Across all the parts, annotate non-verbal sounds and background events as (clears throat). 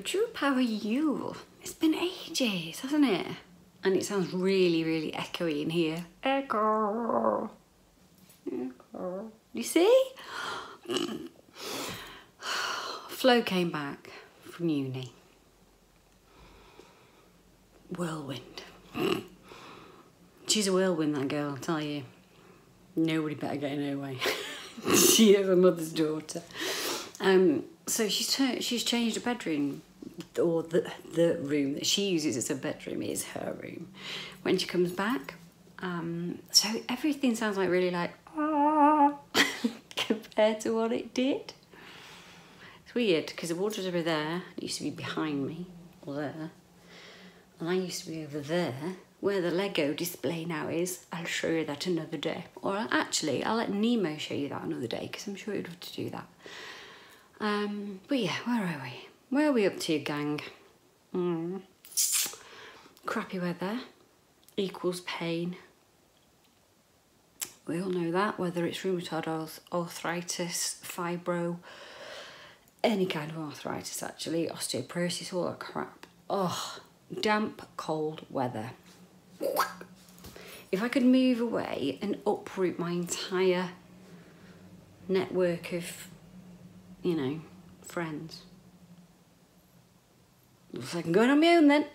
Droop, how are you? It's been ages, hasn't it? And it sounds really, really echoey in here. Echo. Echo. You see? (sighs) Flo came back from uni. Whirlwind. (sighs) She's a whirlwind, that girl, I'll tell you. Nobody better get in her way. (laughs) she is a mother's daughter. Um, so she's she's changed her bedroom, or the the room that she uses as a bedroom is her room. When she comes back, um, so everything sounds like really like ah (laughs) compared to what it did. It's weird because the water's over there. It used to be behind me or there, and I used to be over there where the Lego display now is. I'll show you that another day. Or actually, I'll let Nemo show you that another day because I'm sure he'd love to do that. Um, but yeah, where are we? Where are we up to, gang? Mm. Crappy weather equals pain. We all know that, whether it's rheumatoid arthritis, fibro, any kind of arthritis actually, osteoporosis, all that crap. Oh, damp, cold weather. If I could move away and uproot my entire network of, you know, friends. Looks like I'm going on my own then.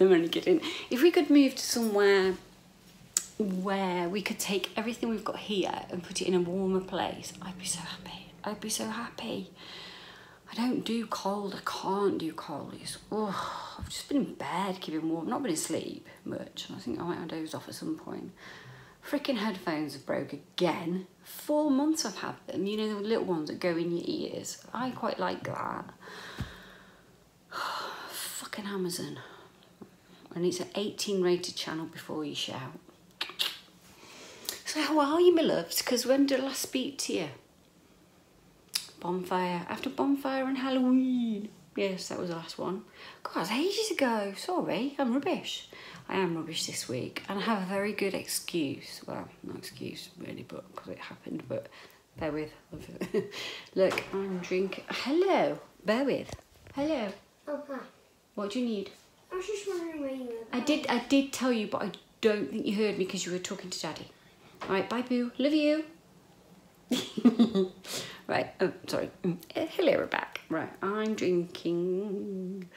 I'm only kidding. If we could move to somewhere where we could take everything we've got here and put it in a warmer place, I'd be so happy. I'd be so happy. I don't do cold. I can't do cold. It's, oh, I've just been in bed, keeping warm. Not been asleep much. I think I might have dozed off at some point. Freaking headphones have broke again. Four months I've had them. You know, the little ones that go in your ears. I quite like that. Fucking Amazon. And it's an 18 rated channel before you shout. So how are you, my loves? Because when did I last speak to you? Bonfire. After Bonfire and Halloween. Yes, that was the last one. God, ages ago. Sorry, I'm rubbish. I am rubbish this week. And I have a very good excuse. Well, no excuse really, but because it happened. But bear with. (laughs) Look, I'm drinking. Hello. Bear with. Hello. Oh, hi. What do you need? I was just wondering where you were. I did. I did tell you, but I don't think you heard me because you were talking to Daddy. All right. Bye, Boo. Love you. (laughs) right. Oh, sorry. Eh, Hello, we're back. Right. I'm drinking.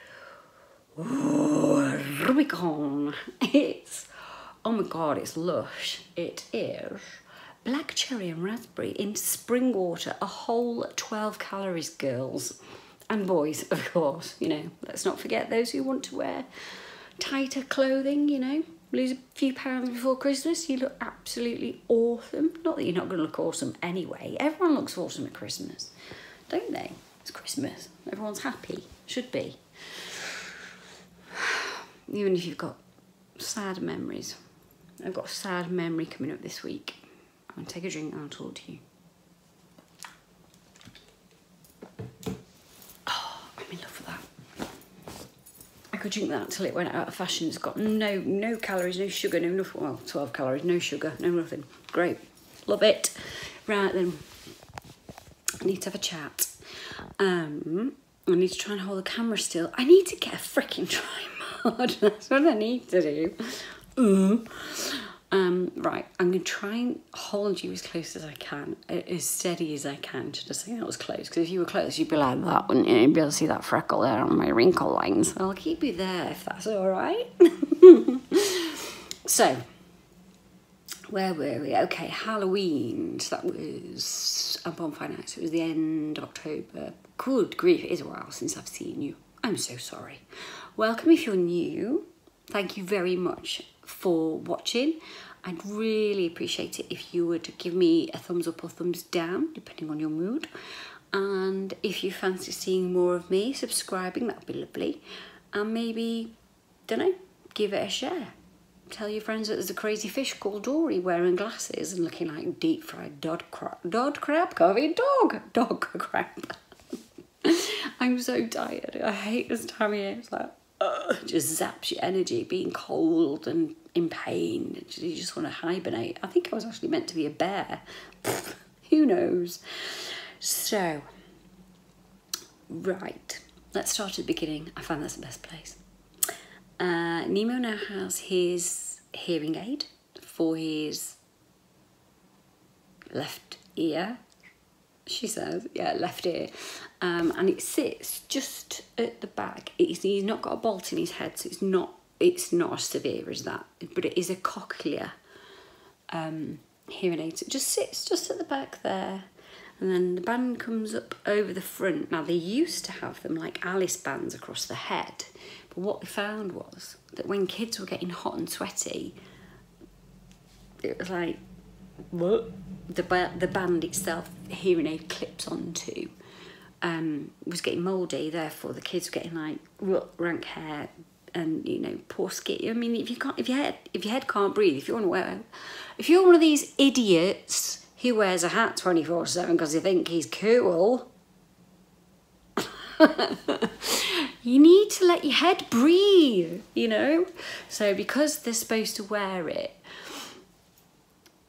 Oh, Rubicon. It's. Oh my god, it's lush. It is black cherry and raspberry in spring water. A whole 12 calories, girls. And boys, of course. You know, let's not forget those who want to wear tighter clothing, you know. Lose a few pounds before Christmas, you look absolutely awesome. Not that you're not going to look awesome anyway. Everyone looks awesome at Christmas, don't they? It's Christmas. Everyone's happy. Should be. (sighs) Even if you've got sad memories. I've got a sad memory coming up this week. I'm going to take a drink and I'll talk to you. Oh, I'm in love with that. I could drink that till it went out of fashion. It's got no no calories, no sugar, no nothing. Well, 12 calories, no sugar, no nothing. Great. Love it. Right then. I need to have a chat. Um, I need to try and hold the camera still. I need to get a freaking (laughs) tripod. That's what I need to do. Mm. Um, right, I'm going to try and hold you as close as I can, as steady as I can, to just say that was close. Because if you were close, you'd be like that, wouldn't you? You'd be able to see that freckle there on my wrinkle lines. I'll keep you there if that's all right. (laughs) so, where were we? Okay, Halloween. So that was a bonfire night. So it was the end of October. Good grief, it is a while since I've seen you. I'm so sorry. Welcome if you're new. Thank you very much for watching. I'd really appreciate it if you would give me a thumbs up or thumbs down, depending on your mood. And if you fancy seeing more of me, subscribing, that would be lovely. And maybe, don't know, give it a share. Tell your friends that there's a crazy fish called Dory wearing glasses and looking like deep fried dog crab. Dog crab? Can't dog. Dog crab. (laughs) I'm so tired. I hate this time of year. It's like, ugh, just zaps your energy, being cold and in pain. You just want to hibernate. I think I was actually meant to be a bear. (laughs) Who knows? So, right. let's start at the beginning. I find that's the best place. Uh, Nemo now has his hearing aid for his left ear. She says, yeah, left ear. Um, and it sits just at the back. It's, he's not got a bolt in his head, so it's not it's not as severe as that, but it is a cochlear um, hearing aid. It just sits just at the back there, and then the band comes up over the front. Now they used to have them like Alice bands across the head, but what they found was that when kids were getting hot and sweaty, it was like what the the band itself, hearing aid clips onto. Um, was getting mouldy, therefore the kids were getting like rank hair, and you know poor skin. I mean, if you can't, if your head, if your head can't breathe, if you want to wear, if you're one of these idiots who wears a hat twenty four seven because you think he's cool, (laughs) you need to let your head breathe. You know, so because they're supposed to wear it,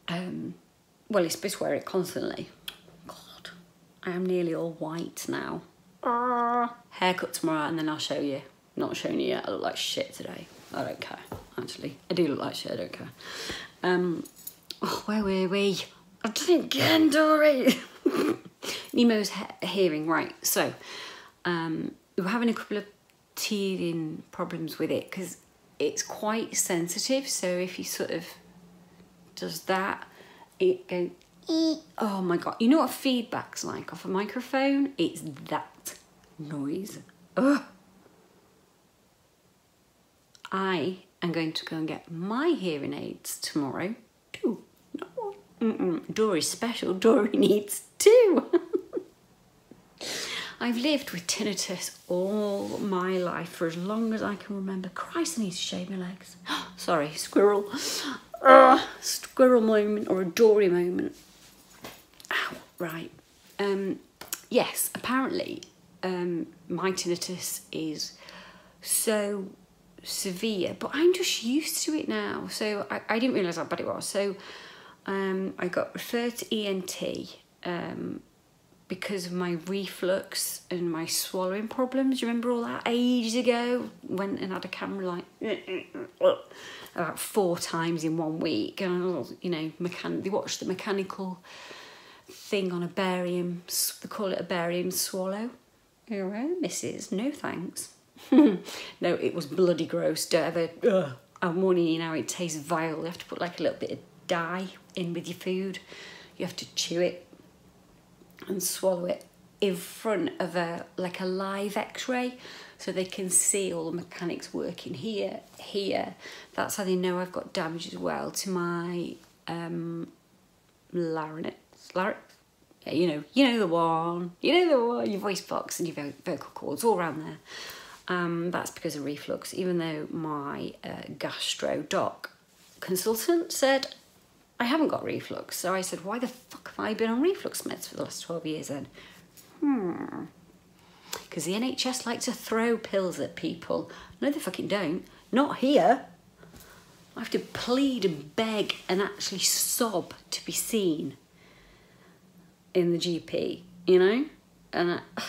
um, well, you're supposed to wear it constantly. God, I am nearly all white now. Uh, haircut tomorrow, and then I'll show you. Not showing you yet. I look like shit today. I don't care. Actually, I do look like shit. I don't care. Um, oh, where were we? Done it again, Dory. (laughs) Nemo's he- hearing right. So, um, we are having a couple of teething problems with it because it's quite sensitive. So if you sort of does that, it goes. Oh my god! You know what feedback's like off a microphone? It's that noise. Ugh. I am going to go and get my hearing aids tomorrow. Two. Mm-mm. Dory's special. (laughs) Dory needs two. (laughs) I've lived with tinnitus all my life for as long as I can remember. Christ, I need to shave my legs. (gasps) Sorry, squirrel. Uh, squirrel moment or a Dory moment. Ow, right. Um, yes, apparently um, my tinnitus is so severe, but I'm just used to it now. So I, I didn't realise how bad it was. So um, I got referred to ENT um, because of my reflux and my swallowing problems. You remember all that ages ago? Went and had a camera like (clears throat) about four times in one week. And, you know, mechan- they watched the mechanical thing on a barium, they call it a barium swallow. You're right, Mrs. No thanks. (laughs) no, it was bloody gross. Don't ever. I'm warning you now. It tastes vile. You have to put like a little bit of dye in with your food. You have to chew it and swallow it in front of a like a live X-ray, so they can see all the mechanics working here, here. That's how they know I've got damage as well to my um, larynx. Larynx. Yeah, you know, you know the one. You know the one. Your voice box and your vocal cords all around there. Um, that's because of reflux, even though my uh, gastro doc consultant said I haven't got reflux. So I said, why the fuck have I been on reflux meds for the last 12 years then? Hmm. Because the NHS like to throw pills at people. No, they fucking don't. Not here. I have to plead and beg and actually sob to be seen in the GP, you know? And I, (sighs)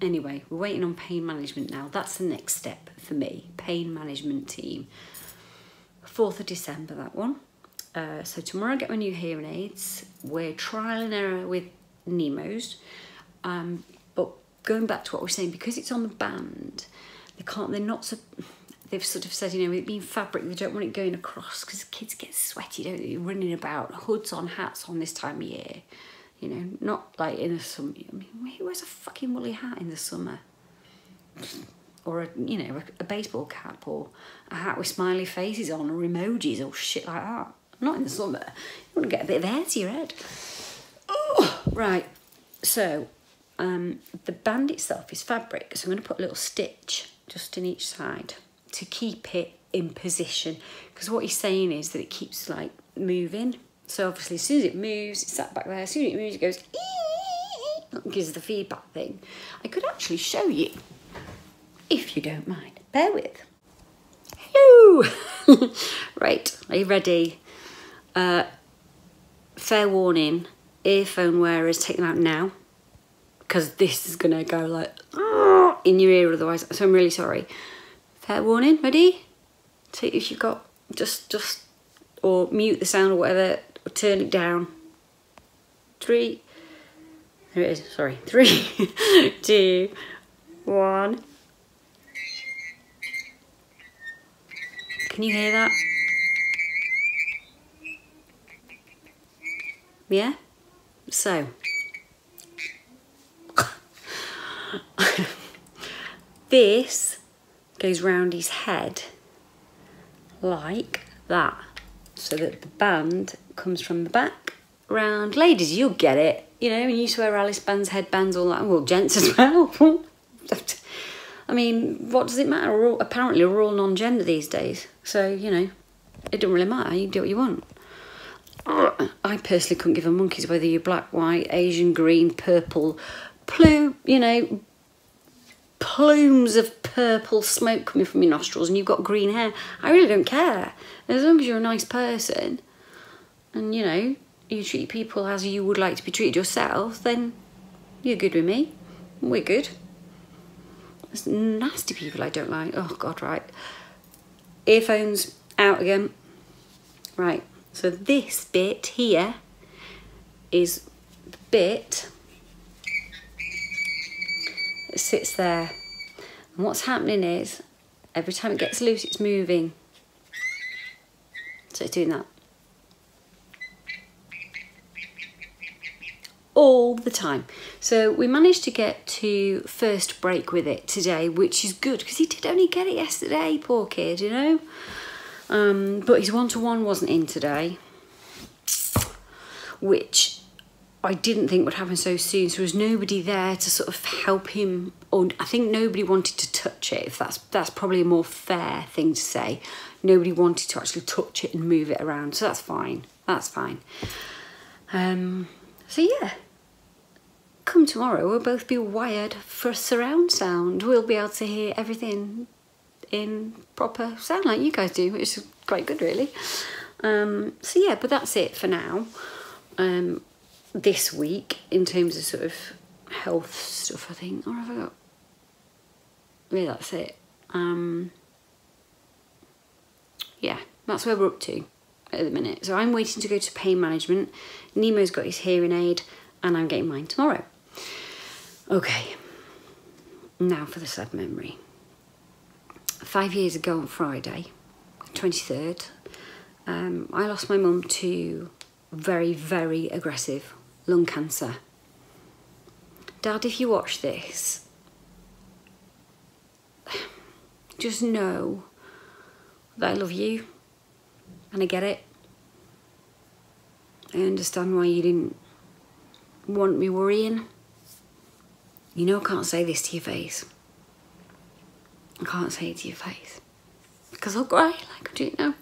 Anyway, we're waiting on pain management now. That's the next step for me. Pain management team. 4th of December, that one. Uh, so tomorrow get my new hearing aids. We're trial and error with Nemo's. Um, but going back to what we're saying, because it's on the band, they can't, they're not so, they've sort of said, you know, with it being fabric, they don't want it going across because kids get sweaty, don't they? Running about, hoods on, hats on this time of year. You know, not like in the summer. I mean, who wears a fucking woolly hat in the summer? Or a, you know, a baseball cap or a hat with smiley faces on or emojis or shit like that. Not in the summer. You want to get a bit of air to your head. Oh, right. So, um, the band itself is fabric, so I'm going to put a little stitch just in each side to keep it in position. Because what he's saying is that it keeps like moving so obviously, as soon as it moves, it's sat back there. As soon as it moves, it goes. That gives the feedback thing. I could actually show you, if you don't mind. Bear with. Hello. right, are you ready? Uh, fair warning: earphone wearers, take them out now, because this is gonna go like in your ear otherwise. So I'm really sorry. Fair warning. Ready? Take if you've got just just or mute the sound or whatever or turn it down. Three. There it is. Sorry. (laughs) Three, two, one. Can you hear that? Yeah? So. (laughs) this goes round his head like that. So that the band comes from the back round. Ladies, you'll get it. You know, when you wear Alice bands, headbands, all that. Well, gents as (laughs) well. I mean, what does it matter? We're all, apparently, we're all non-gender these days. So, you know, it doesn't really matter. You do what you want. I personally couldn't give a monkey's whether you're black, white, Asian, green, purple, plume, you know, plumes of purple smoke coming from your nostrils and you've got green hair. I really don't care. As long as you're a nice person and, you know, you treat people as you would like to be treated yourself, then you're good with me. We're good. There's nasty people I don't like. Oh, God, right. Earphones out again. Right. So this bit here is the bit that sits there. And what's happening is every time it gets loose, it's moving. So it's doing that. all the time. So we managed to get to first break with it today, which is good because he did only get it yesterday, poor kid, you know. Um, but his one to one wasn't in today, which I didn't think would happen so soon. So there was nobody there to sort of help him, or I think nobody wanted to touch it. If that's that's probably a more fair thing to say. Nobody wanted to actually touch it and move it around, so that's fine. That's fine. Um, so yeah, come tomorrow, we'll both be wired for surround sound. We'll be able to hear everything in proper sound like you guys do, which is quite good, really. Um, so yeah, but that's it for now. Um, this week, in terms of sort of health stuff, I think. Or have I got? Yeah, that's it. Um, yeah, that's where we're up to at the minute. So I'm waiting to go to pain management. Nemo's got his hearing aid, and I'm getting mine tomorrow. Okay, now for the sad memory. Five years ago on Friday, 23rd, um, I lost my mum to very, very aggressive lung cancer. Dad, if you watch this, (sighs) just know that I love you and I get it. I understand why you didn't want me worrying. You know I can't say this to your face. I can't say it to your face. Because I'll cry like I do now.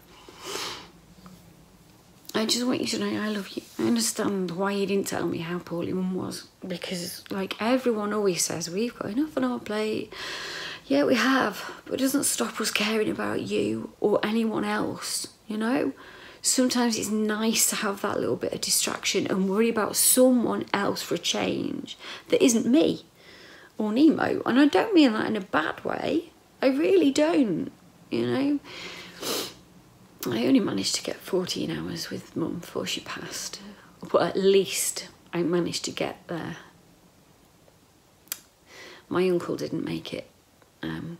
I just want you to know I love you. I understand why you didn't tell me how poorly mum was. Because like everyone always says, we've got enough on our plate. Yeah, we have. But it doesn't stop us caring about you or anyone else, you know? Sometimes it's nice to have that little bit of distraction and worry about someone else for a change that isn't me or Nemo. And I don't mean that in a bad way. I really don't, you know. I only managed to get 14 hours with mum before she passed. But at least I managed to get there. My uncle didn't make it. Um,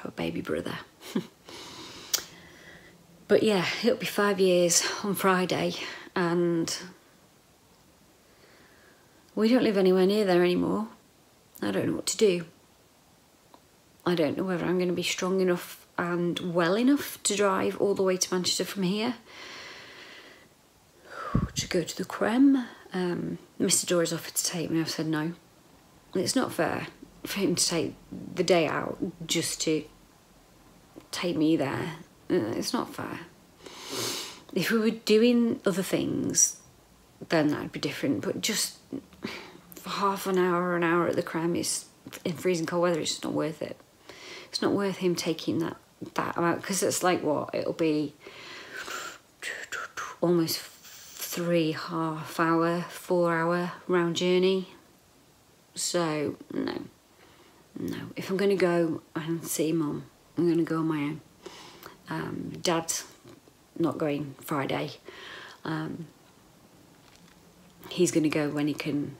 her baby brother. (laughs) but yeah, it'll be five years on Friday and we don't live anywhere near there anymore. I don't know what to do. I don't know whether I'm going to be strong enough and well enough to drive all the way to Manchester from here to go to the Crem. Um, Mr. Dory's offered to take me. I've said no. It's not fair for him to take the day out just to take me there. Uh, it's not fair. If we were doing other things, then that'd be different. But just for half an hour or an hour at the Crem is in freezing cold weather. It's just not worth it. It's not worth him taking that that amount because it's like what it'll be almost three half hour, four hour round journey. So no, no. If I'm going to go and see mum, I'm going to go on my own. Um, Dad's not going Friday. Um, he's going to go when he can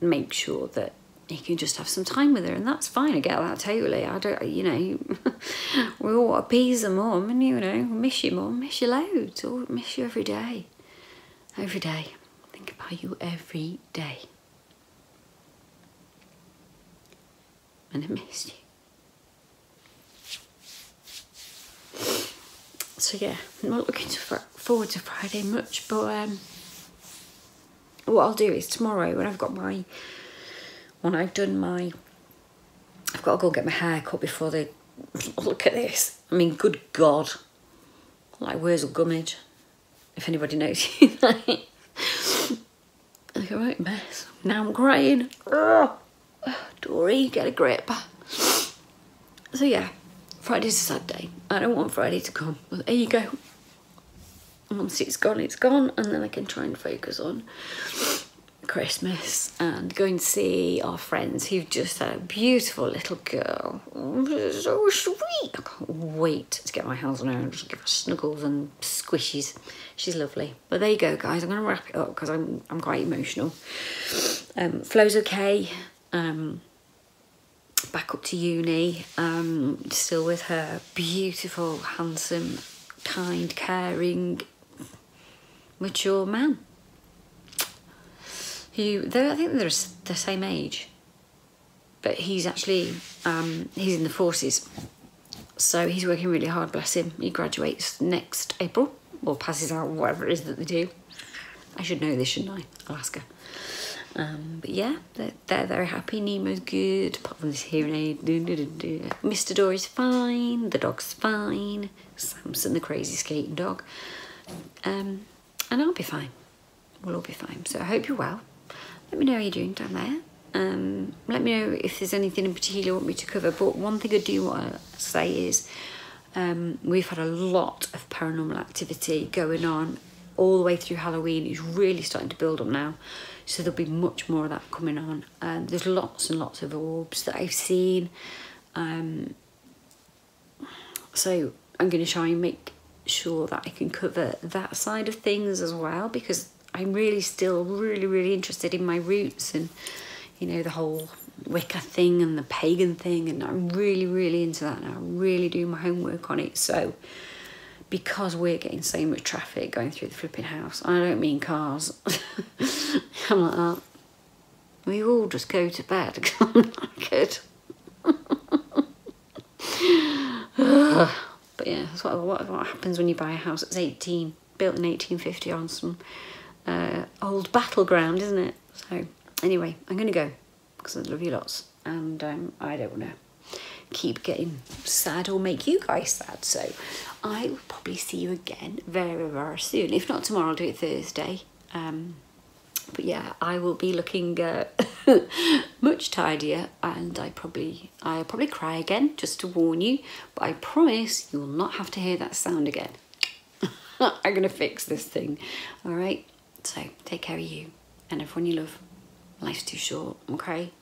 make sure that he can just have some time with her, and that's fine. I get that totally. I don't, you know, (laughs) we all appease the mum, and you know, miss you, mum, miss you loads, or miss you every day, every day. Think about you every day, and I miss you. So yeah, I'm not looking to forward to Friday much, but um, what I'll do is tomorrow when I've got my when I've done my I've got to go get my hair cut before they (laughs) look at this. I mean, good God. Like, Worzel Gummidge? If anybody knows (laughs) you. like, a right mess. Now I'm crying. Dory, get a grip. So yeah, Friday's a sad day. I don't want Friday to come. But there you go. Once it's gone, it's gone, and then I can try and focus on Christmas and going to see our friends who've just had a beautiful little girl. So sweet. I can't wait to get my hands on her and just give her snuggles and squishies. She's lovely. But there you go, guys. I'm going to wrap it up because I'm, I'm quite emotional. Um, Flo's okay. Um, back up to uni. Um, still with her beautiful, handsome, kind, caring, mature man who they I think they're the same age, but he's actually um, he's in the forces, so he's working really hard. Bless him. He graduates next April or passes out, whatever it is that they do. I should know this, shouldn't I? Alaska. Um, but yeah, they're, they're very happy. Nemo's good, apart from this hearing aid. Mr. Dory's fine, the dog's fine, Samson, the crazy skating dog. Um, and I'll be fine. We'll all be fine. So I hope you're well let me know how you're doing down there. Um, let me know if there's anything in particular you want me to cover. But one thing I do want to say is um, we've had a lot of paranormal activity going on all the way through Halloween. It's really starting to build up now. So there'll be much more of that coming on. Um, there's lots and lots of orbs that I've seen. Um, so I'm going to try and make sure that I can cover that side of things as well because I'm really still really, really interested in my roots and, you know, the whole Wicca thing and the pagan thing. And I'm really, really into that now. I'm really doing my homework on it. So, because we're getting so much traffic going through the flipping house, I don't mean cars. (laughs) I'm like that. We all just go to bed because (laughs) I'm but yeah, that's what, what, what happens when you buy a house that's 18, built in 1850 on some uh, old battleground, isn't it? So anyway, I'm going to go because I love you lots and um, I don't want to keep getting sad or make you guys sad. So I will probably see you again very, very soon. If not tomorrow, I'll do it Thursday. Um, but yeah, I will be looking uh, (laughs) much tidier and I probably I'll probably cry again just to warn you. But I promise you will not have to hear that sound again. (laughs) I'm going to fix this thing. All right. So take care of you and everyone you love. Life's too short, okay?